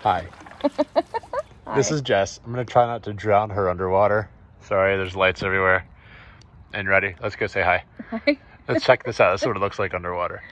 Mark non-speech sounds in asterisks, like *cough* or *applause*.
Hi. *laughs* This is Jess. I'm gonna try not to drown her underwater. Sorry, there's lights everywhere. And ready? Let's go say hi. *laughs* Hi. Let's check this out. This is what it looks like underwater.